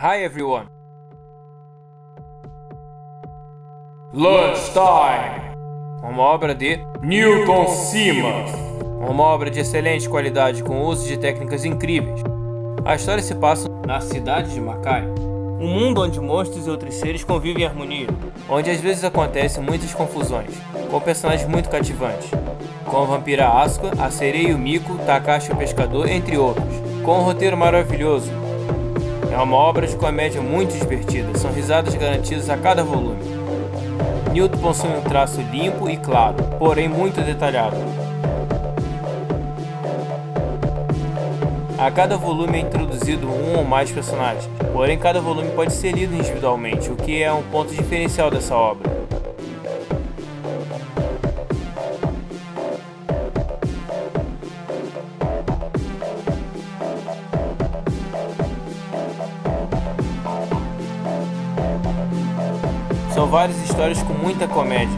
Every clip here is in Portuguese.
Hi everyone. Lunchtime. Uma obra de Newton Simas. Uma obra de excelente qualidade com uso de técnicas incríveis. A história se passa na cidade de Makai, um mundo onde monstros e outros seres convivem em harmonia, onde às vezes acontecem muitas confusões, com personagens muito cativantes, como a vampira Asuka, a sereia e o Miko, Takashi o pescador, entre outros, com um roteiro maravilhoso. É uma obra de comédia muito divertida, são risadas garantidas a cada volume. Newton possui um traço limpo e claro, porém muito detalhado. A cada volume é introduzido um ou mais personagens, porém cada volume pode ser lido individualmente, o que é um ponto diferencial dessa obra. São várias histórias com muita comédia.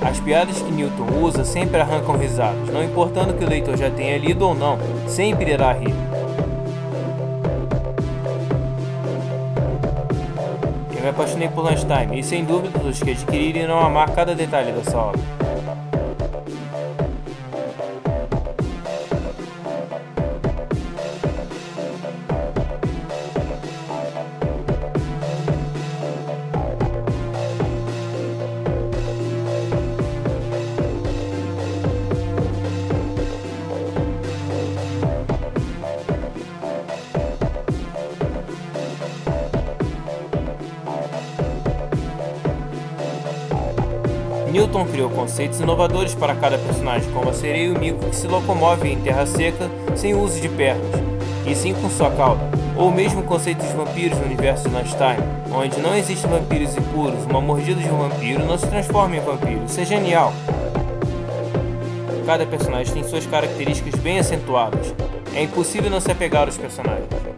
As piadas que Newton usa sempre arrancam risadas, não importando que o leitor já tenha lido ou não, sempre irá rir. Eu me apaixonei por Lunchtime e sem dúvida os que adquirirem irão amar cada detalhe dessa obra. Newton criou conceitos inovadores para cada personagem, como a sereia e o mico que se locomovem em terra seca sem uso de pernas, e sim com sua cauda, ou mesmo o conceito de vampiros no universo de Lunchtime, onde não existem vampiros impuros, uma mordida de um vampiro não se transforma em vampiro, isso é genial! Cada personagem tem suas características bem acentuadas, é impossível não se apegar aos personagens.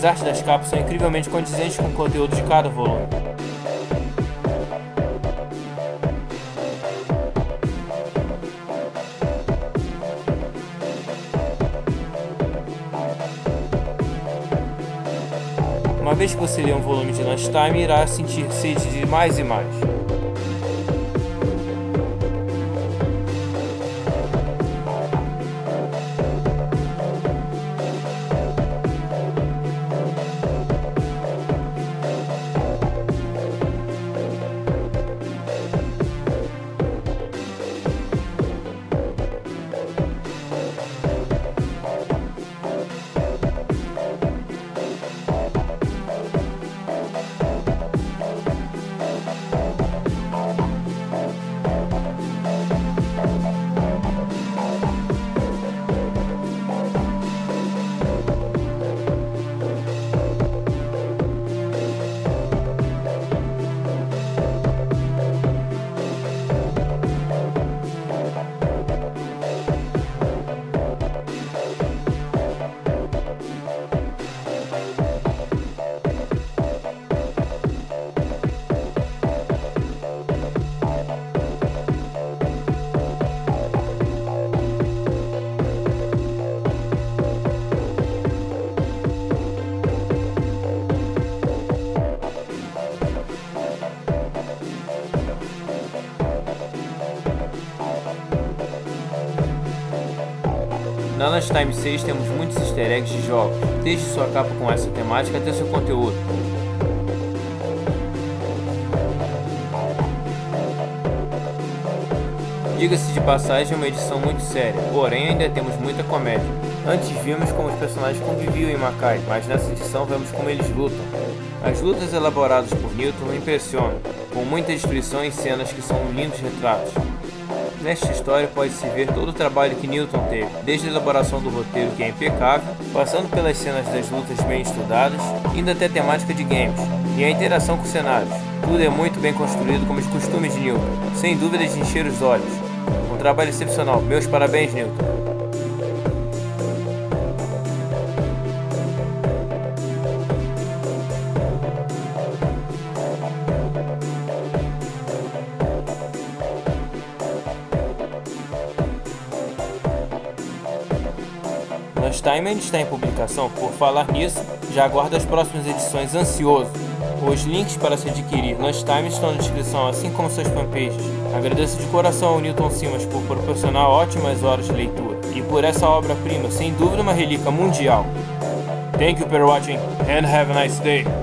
As artes das capas são incrivelmente condizentes com o conteúdo de cada volume. Uma vez que você lê um volume de Lunchtime, irá sentir sede de mais e mais. Na Lunchtime 6 temos muitos easter eggs de jogos, desde sua capa com essa temática até seu conteúdo. Diga-se de passagem, é uma edição muito séria, porém ainda temos muita comédia. Antes vimos como os personagens conviviam em Makai, mas nessa edição vemos como eles lutam. As lutas elaboradas por Newton impressionam, com muita destruição em cenas que são lindos retratos. Nesta história pode-se ver todo o trabalho que Newton teve, desde a elaboração do roteiro que é impecável, passando pelas cenas das lutas bem estudadas, indo até a temática de games, e a interação com cenários. Tudo é muito bem construído como os costumes de Newton, sem dúvida de encher os olhos. Um trabalho excepcional, meus parabéns Newton. Lunch Time ainda está em publicação, por falar nisso, já aguardo as próximas edições ansioso. Os links para se adquirir Lunch Time estão na descrição, assim como suas fanpages. Agradeço de coração ao Newton Simas por proporcionar ótimas horas de leitura e por essa obra-prima, sem dúvida uma relíquia mundial. Thank you for watching and have a nice day.